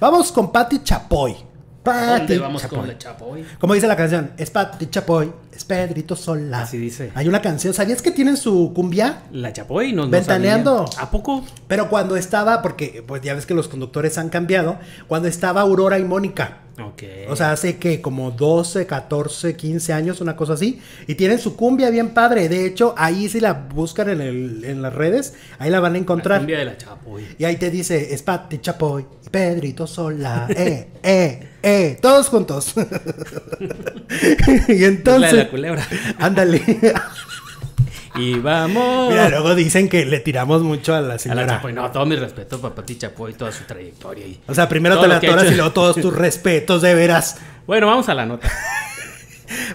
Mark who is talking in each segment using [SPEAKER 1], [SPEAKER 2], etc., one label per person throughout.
[SPEAKER 1] Vamos con Patti Chapoy.
[SPEAKER 2] ¿Dónde
[SPEAKER 1] Patti
[SPEAKER 2] vamos
[SPEAKER 1] Chapoy.
[SPEAKER 2] con la Chapoy?
[SPEAKER 1] Como dice la canción, es Patti Chapoy, es Pedrito Sola.
[SPEAKER 2] Así dice.
[SPEAKER 1] Hay una canción, ¿sabías que tienen su cumbia?
[SPEAKER 2] La Chapoy no no
[SPEAKER 1] Ventaneando.
[SPEAKER 2] sabía. ¿A poco?
[SPEAKER 1] Pero cuando estaba, porque pues ya ves que los conductores han cambiado, cuando estaba Aurora y Mónica.
[SPEAKER 2] Ok.
[SPEAKER 1] O sea, hace que como 12, 14, 15 años, una cosa así. Y tienen su cumbia bien padre. De hecho, ahí si la buscan en, el- en las redes, ahí la van a
[SPEAKER 2] la
[SPEAKER 1] encontrar.
[SPEAKER 2] cumbia de la Chapoy.
[SPEAKER 1] Y ahí te dice, es Pati Chapoy, y Pedrito Sola, eh, eh, eh, todos juntos. y
[SPEAKER 2] Es la
[SPEAKER 1] entonces,
[SPEAKER 2] de la culebra.
[SPEAKER 1] ándale.
[SPEAKER 2] Y vamos.
[SPEAKER 1] Mira, luego dicen que le tiramos mucho a la
[SPEAKER 2] a la
[SPEAKER 1] señora.
[SPEAKER 2] Chapoy. No, todo mi respeto para Pati Chapoy, toda su trayectoria. Y...
[SPEAKER 1] O sea, primero te la
[SPEAKER 2] que ha
[SPEAKER 1] toras
[SPEAKER 2] hecho.
[SPEAKER 1] y luego todos tus respetos, de veras.
[SPEAKER 2] Bueno, vamos a la nota.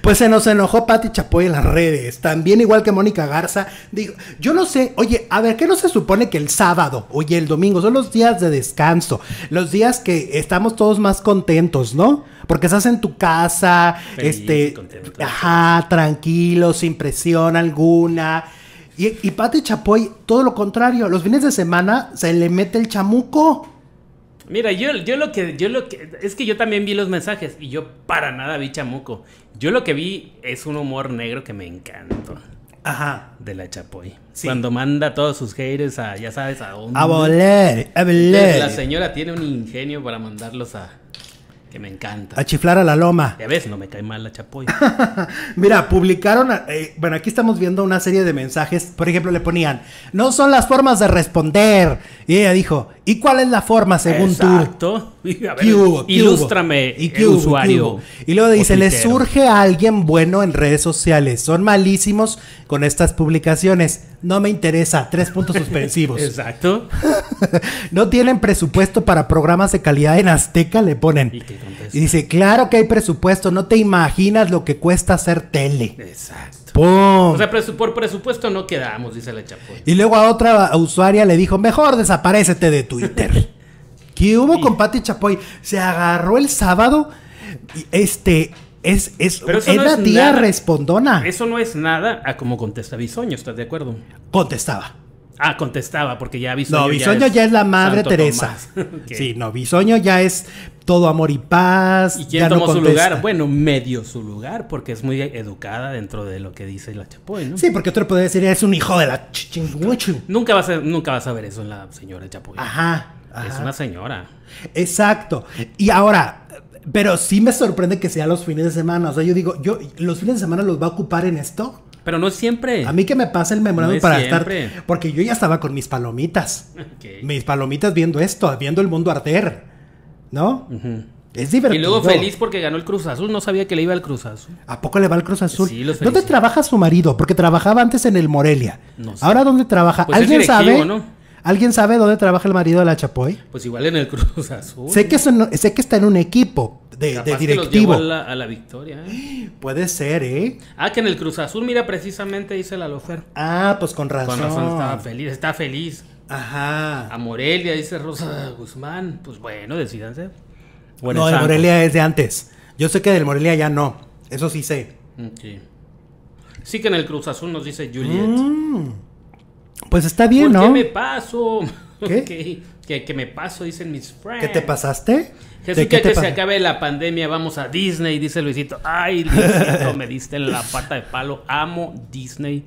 [SPEAKER 1] Pues se nos enojó Pati Chapoy en las redes. También igual que Mónica Garza. Digo, yo no sé, oye, a ver, ¿qué no se supone que el sábado, oye, el domingo son los días de descanso? Los días que estamos todos más contentos, ¿no? Porque estás en tu casa,
[SPEAKER 2] Feliz,
[SPEAKER 1] este,
[SPEAKER 2] contento.
[SPEAKER 1] ajá, tranquilo, sin presión alguna. Y, y Pati Chapoy, todo lo contrario, los fines de semana se le mete el chamuco.
[SPEAKER 2] Mira, yo, yo lo que, yo lo que, es que yo también vi los mensajes y yo para nada vi chamuco. Yo lo que vi es un humor negro que me encantó
[SPEAKER 1] Ajá.
[SPEAKER 2] de la Chapoy.
[SPEAKER 1] Sí.
[SPEAKER 2] Cuando manda todos sus haters a, ya sabes a dónde.
[SPEAKER 1] A voler, a voler.
[SPEAKER 2] La señora tiene un ingenio para mandarlos a, que me encanta.
[SPEAKER 1] A chiflar a la loma.
[SPEAKER 2] Ya ves, no me cae mal la Chapoy.
[SPEAKER 1] Mira, publicaron, eh, bueno, aquí estamos viendo una serie de mensajes, por ejemplo, le ponían, no son las formas de responder. Y ella dijo, ¿y cuál es la forma según tú?
[SPEAKER 2] Exacto. Y, a ver,
[SPEAKER 1] ¿Qué hubo? ¿Qué
[SPEAKER 2] ilústrame?
[SPEAKER 1] ¿Y qué hubo? ¿Qué
[SPEAKER 2] usuario.
[SPEAKER 1] hubo? Y luego dice, le
[SPEAKER 2] tuitero".
[SPEAKER 1] surge a alguien bueno en redes sociales. Son malísimos con estas publicaciones. No me interesa. Tres puntos suspensivos.
[SPEAKER 2] Exacto.
[SPEAKER 1] no tienen presupuesto para programas de calidad en Azteca, le ponen.
[SPEAKER 2] ¿Y qué?
[SPEAKER 1] Y dice, claro que hay presupuesto. No te imaginas lo que cuesta hacer tele.
[SPEAKER 2] Exacto.
[SPEAKER 1] ¡Pum!
[SPEAKER 2] O sea, presu- por presupuesto no quedamos, dice la Chapoy.
[SPEAKER 1] Y luego a otra usuaria le dijo, mejor desaparécete de Twitter. ¿Qué hubo con Pati Chapoy? Se agarró el sábado. Este, es, es,
[SPEAKER 2] Pero eso
[SPEAKER 1] es
[SPEAKER 2] no
[SPEAKER 1] la
[SPEAKER 2] es
[SPEAKER 1] tía
[SPEAKER 2] nada.
[SPEAKER 1] respondona.
[SPEAKER 2] Eso no es nada a como contesta Bisoño, ¿estás de acuerdo?
[SPEAKER 1] Contestaba.
[SPEAKER 2] Ah, contestaba, porque ya Bisoño
[SPEAKER 1] No, Bisoño ya es, la madre
[SPEAKER 2] Santo
[SPEAKER 1] Teresa. Sí, no, Bisoño ya es todo amor y paz.
[SPEAKER 2] ¿Y quién
[SPEAKER 1] ya no
[SPEAKER 2] tomó su
[SPEAKER 1] contesta.
[SPEAKER 2] lugar? Bueno, medio su lugar, porque es muy educada dentro de lo que dice la Chapoy, ¿no?
[SPEAKER 1] Sí, porque otro podría decir, es un hijo de la chichinguchu.
[SPEAKER 2] Nunca vas a, nunca vas a ver eso en la señora Chapoy.
[SPEAKER 1] Ajá.
[SPEAKER 2] Es
[SPEAKER 1] ajá.
[SPEAKER 2] una señora.
[SPEAKER 1] Exacto. Y ahora, pero sí me sorprende que sea los fines de semana. O sea, yo digo, yo los fines de semana los va a ocupar en esto.
[SPEAKER 2] Pero no siempre.
[SPEAKER 1] A mí que me pasa el memorándum
[SPEAKER 2] No
[SPEAKER 1] para
[SPEAKER 2] siempre.
[SPEAKER 1] estar. Porque yo ya estaba con mis palomitas. Mis palomitas viendo esto, viendo el mundo arder. ¿No? Es
[SPEAKER 2] Y
[SPEAKER 1] divertido.
[SPEAKER 2] luego feliz porque ganó el Cruz Azul. No sabía que le iba al Cruz Azul.
[SPEAKER 1] ¿A poco le va el Cruz Azul?
[SPEAKER 2] Sí, los
[SPEAKER 1] ¿Dónde trabaja su marido? Porque trabajaba antes en el Morelia.
[SPEAKER 2] No sé.
[SPEAKER 1] Ahora ¿dónde trabaja?
[SPEAKER 2] Pues es
[SPEAKER 1] ¿Alguien sabe?
[SPEAKER 2] ¿no?
[SPEAKER 1] ¿Alguien sabe dónde trabaja el marido de la Chapoy?
[SPEAKER 2] Pues igual en el Cruz Azul.
[SPEAKER 1] Sé que, sé que está en un equipo de,
[SPEAKER 2] Capaz
[SPEAKER 1] de
[SPEAKER 2] que los
[SPEAKER 1] directivo.
[SPEAKER 2] a la, a la victoria. ¿eh?
[SPEAKER 1] Puede ser, ¿eh?
[SPEAKER 2] Ah, que en el Cruz Azul, mira, precisamente dice la Lofer.
[SPEAKER 1] Ah, pues con razón.
[SPEAKER 2] Con razón estaba feliz, está feliz.
[SPEAKER 1] Ajá.
[SPEAKER 2] A Morelia, dice Rosa Guzmán. Pues bueno, decídanse. Bueno,
[SPEAKER 1] no, el. Morelia es de antes. Yo sé que del Morelia ya no. Eso sí sé.
[SPEAKER 2] Ok. Sí que en el Cruz Azul nos dice Juliet.
[SPEAKER 1] Mm. Pues está bien,
[SPEAKER 2] ¿Por
[SPEAKER 1] ¿no?
[SPEAKER 2] qué me paso?
[SPEAKER 1] ¿Qué?
[SPEAKER 2] Ok, Que, que me paso, dicen mis friends.
[SPEAKER 1] ¿Qué te pasaste?
[SPEAKER 2] Jesús,
[SPEAKER 1] ¿De qué
[SPEAKER 2] que,
[SPEAKER 1] te
[SPEAKER 2] se acabe la pandemia, vamos a Disney, dice Luisito. Ay, Luisito, me diste la pata de palo. Amo Disney.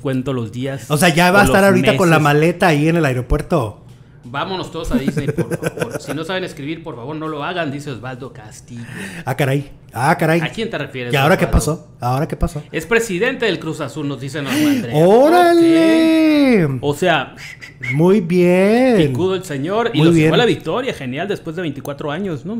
[SPEAKER 2] Cuento los días.
[SPEAKER 1] O sea, ya va a estar ahorita con la maleta ahí en el aeropuerto.
[SPEAKER 2] Vámonos todos a Disney, por favor. si no saben escribir, por favor, no lo hagan, dice Osvaldo Castillo.
[SPEAKER 1] Ah, caray. Ah, caray.
[SPEAKER 2] ¿A quién te refieres?
[SPEAKER 1] ¿Y ahora qué pasó? ¿Ahora qué pasó?
[SPEAKER 2] Es presidente del Cruz Azul, nos dice Norma Andrea.
[SPEAKER 1] ¡Órale!
[SPEAKER 2] O sea,
[SPEAKER 1] Muy bien.
[SPEAKER 2] picudo el señor y lo llevó a la victoria, genial, después de 24 años, ¿no?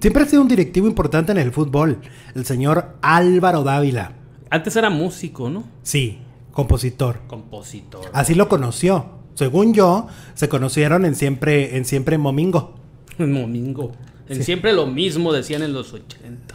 [SPEAKER 1] Siempre ha sido un directivo importante en el fútbol. El señor Álvaro Dávila.
[SPEAKER 2] Antes era músico, ¿no?
[SPEAKER 1] Sí, compositor.
[SPEAKER 2] Compositor.
[SPEAKER 1] Así lo conoció. Según yo, se conocieron en siempre, en siempre Momingo.
[SPEAKER 2] Domingo. En Siempre lo mismo decían en los 80.